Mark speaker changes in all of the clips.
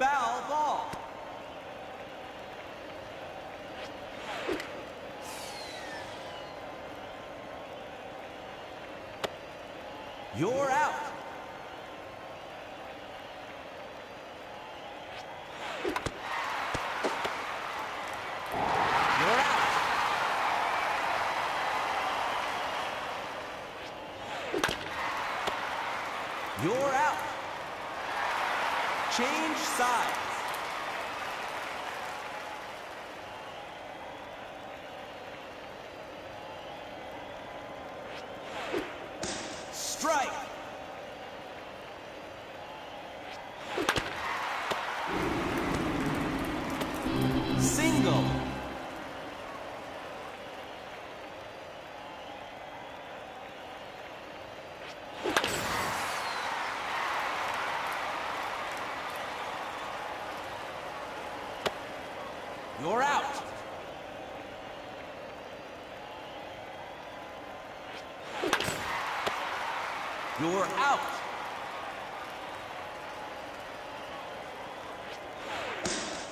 Speaker 1: Foul ball. You're out. You're out. You're out. Change sides. You're out. You're out.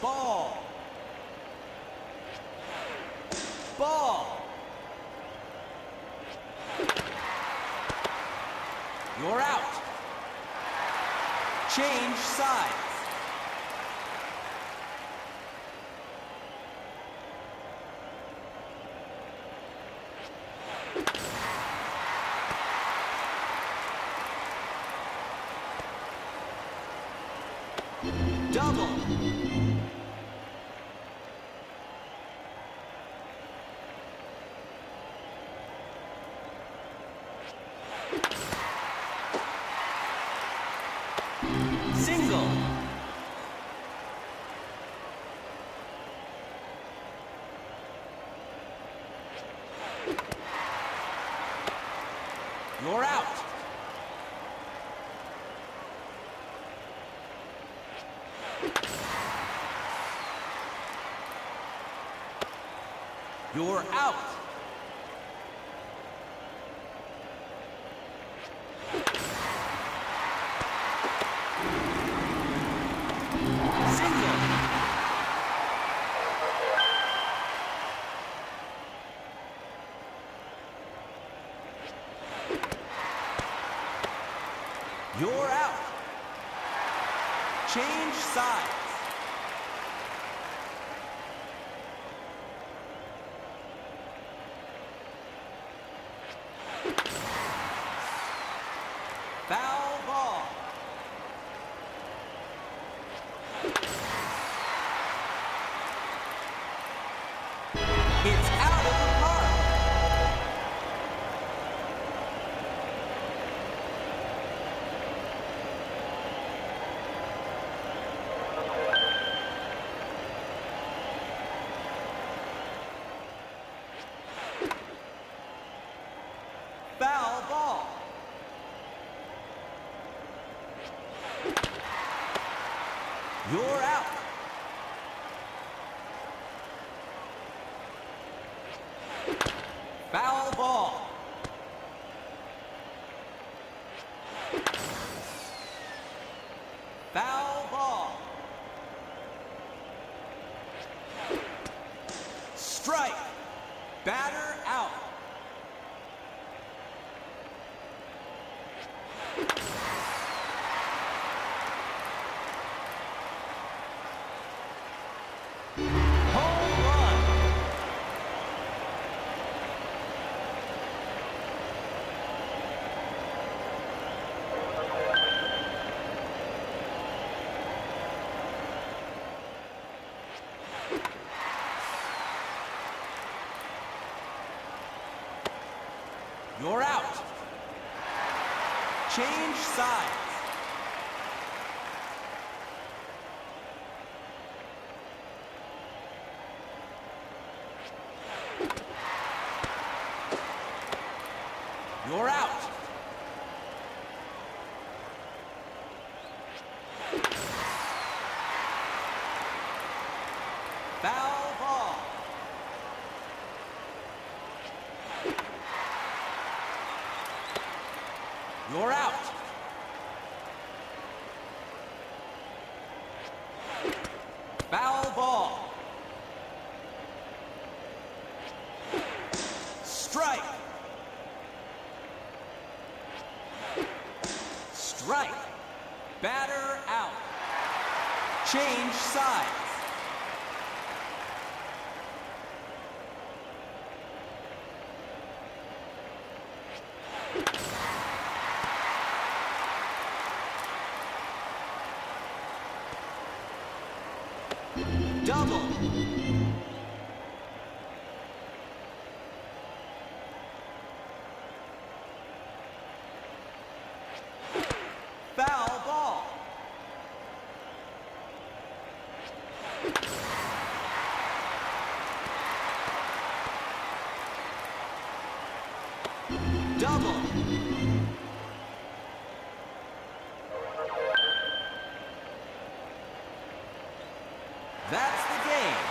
Speaker 1: Ball. Ball. You're out. Change sides. You're out. You're out. Single. You're out. Change You're out. Foul ball. Foul ball. Strike. Batter out. You're out. Change sides. You're out. You're out. Foul ball. Strike. Strike. Batter out. Change sides. Double. That's the game.